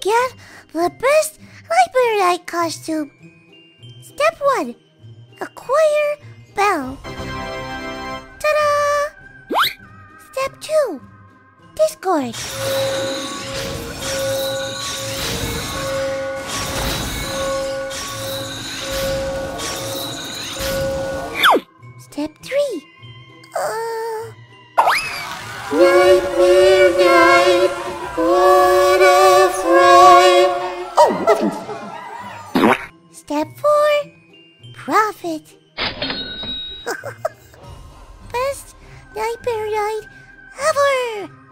Get the best like Bird costume. Step 1. Acquire Bell. Ta-da! Step 2. Discord. Step 3. Uh... Nightmare! Step 4 Profit. Best Nightmare Night ever!